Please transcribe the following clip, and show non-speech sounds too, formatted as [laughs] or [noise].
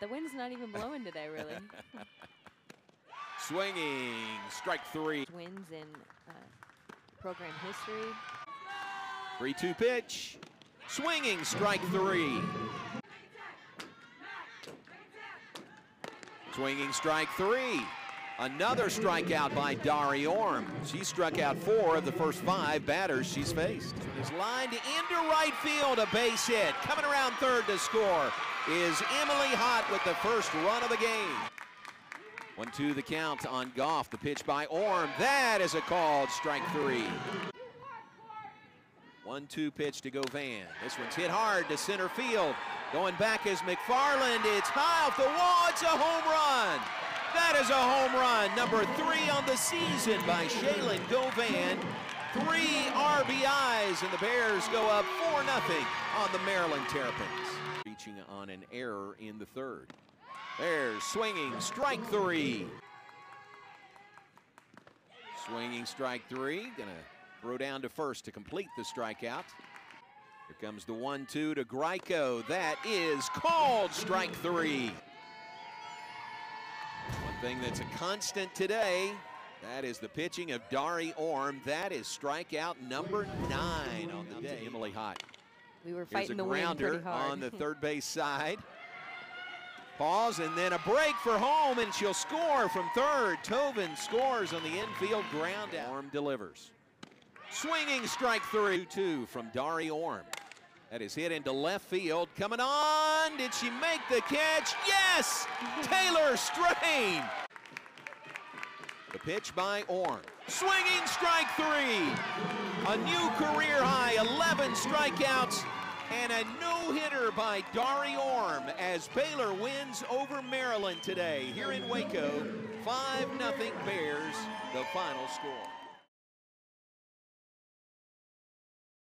the wind's not even blowing today, really. [laughs] Swinging, strike three. Wins in uh, program history. 3 2 pitch. Swinging, strike three. Swinging, strike three. Another strikeout by Dari Orme. She struck out four of the first five batters she's faced. Is lined into right field, a base hit. Coming around third to score is Emily Hott with the first run of the game. One two the count on Goff. The pitch by Orme. That is a called strike three. One two pitch to Govan. This one's hit hard to center field. Going back is McFarland. It's high off the wall. It's a home run. That is a home run, number three on the season by Shaylin Govan. Three RBIs, and the Bears go up 4 0 on the Maryland Terrapins. Reaching on an error in the third. Bears swinging, strike three. Swinging strike three. Gonna throw down to first to complete the strikeout. Here comes the one two to Greco. That is called strike three thing that's a constant today. That is the pitching of Dari Orme. That is strikeout number nine on the day. Emily Hott. We were fighting the wind pretty hard. on the [laughs] third base side. Pause and then a break for home, and she'll score from third. Tovin scores on the infield ground out. Orme delivers. Swinging strike three, two from Dari Orme. That is hit into left field. Coming on. Did she make the catch? Yes! Taylor Strain. The pitch by Orme. Swinging strike three. A new career high, 11 strikeouts, and a no-hitter by Dari Orme as Baylor wins over Maryland today here in Waco. 5-0 Bears, the final score.